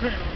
Yeah.